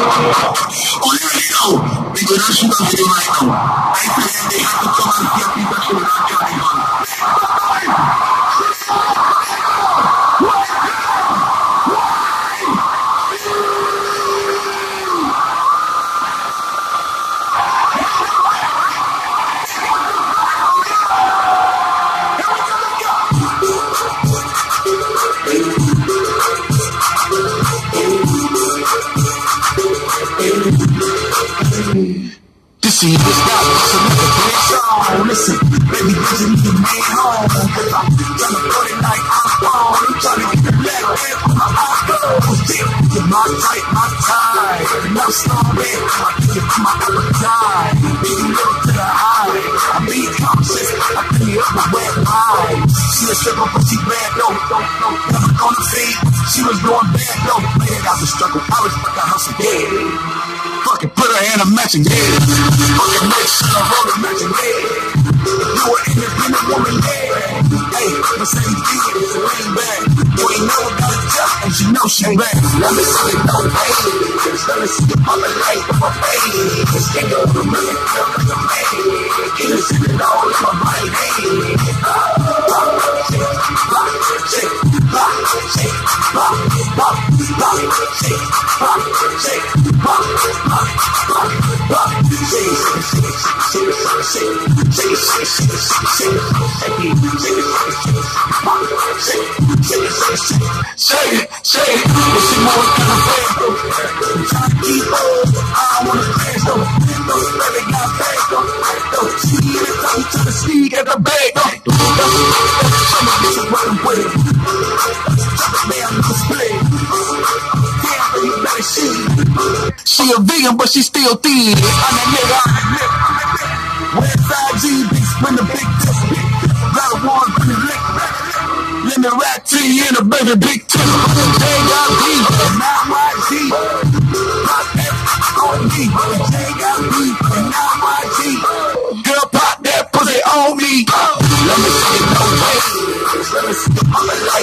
Olé, Leão, vigorando o Brasil, Maicon. A estreia de Rato Tomás e a Pita See this got this another bitch. song. Listen, baby, this is the man home. Cause I'm trying to put it like I'm on. I'm trying to get the black man from my eyeballs. You're my type, my type. And I'm starving. I think you my appetite. Baby, look to the high. I be conscious. I think you up my wet eye. She a stripper, but she bad, no, no, no. Never gonna feed. She was doing bad, no. Man, I was struggling. I was fucking hustling. Yeah. Fucking and a magic, yeah. Fucking rich, and I roll a magic, yeah. You an independent woman, yeah. Hey, Mercedes Benz, lean back. You ain't know about a job, and you know she bad. Let me see it, don't pay. Let me see it, mama, like my baby. Can't go to me, I'm like a man. Can't see it all in my mind, hey. Shake, pop, shake, pop, pop, pop, shake, pop, shake. Shake it, shake it. She though. Trying to keep I wanna got she to running with it. Man. She a vegan, but she still thin. I'm a nigga, I'm a nigga. Westside G beats when the big tip. Got a ones when the lick. Lemon rat T in a baby big tip. JIP, 9YG. Pop that on me. JIP, 9YG. Girl, pop that pussy on me. Let me see it, no way. Let me see it, I'm alive.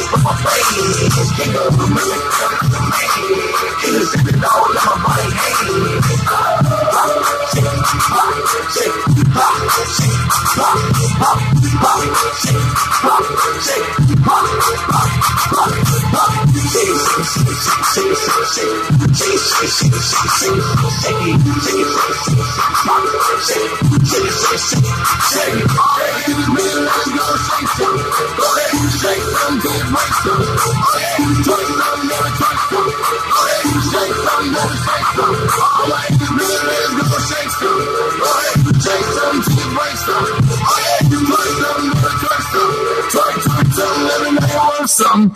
Some.